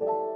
you